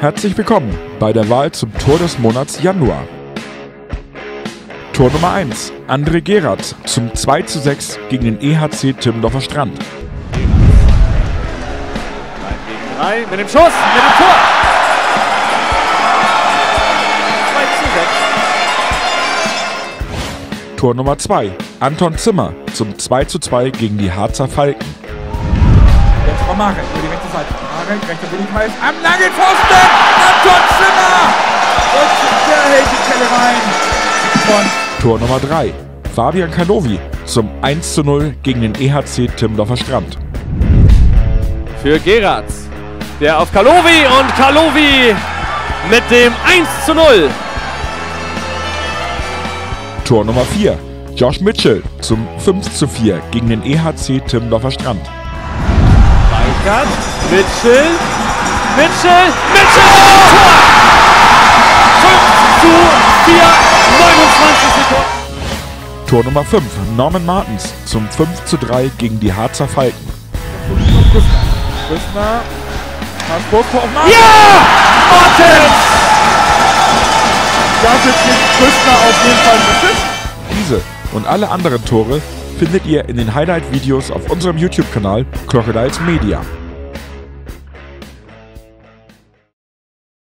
Herzlich willkommen bei der Wahl zum Tor des Monats Januar. Tor Nummer 1, André Gerard zum 2 zu 6 gegen den EHC Timmendorfer Strand. 3 gegen 3 mit dem Schuss, mit dem Tor. 2 zu 6. Tor Nummer 2, Anton Zimmer zum 2 zu 2 gegen die Harzer Falken. Jetzt war Marek über die rechte Seite. Marek, rechter Bundespreis, am langen Pfosten! Anton Zimmer! Und der hält die Kelle rein. Von Tor Nummer 3, Fabian Kanovi zum 1 zu 0 gegen den EHC Timmendorfer Strand. Für Geratz. Der auf Kalovi und Kalovi mit dem 1 zu 0. Tor Nummer 4, Josh Mitchell zum 5 zu 4 gegen den EHC Timmendorfer Strand. Weigert. Mitchell. Mitchell. Mitchell. Tor! 5 zu 4. 29 Sekunden. Tor Nummer 5, Norman Martens zum 5 zu 3 gegen die Harzer Falken. Küstner. Transporttor auf Marek. Ja! Martens! Dafür kriegt Küstner auf jeden Fall einen. Diese und alle anderen Tore findet ihr in den Highlight-Videos auf unserem YouTube-Kanal Crocodiles Media.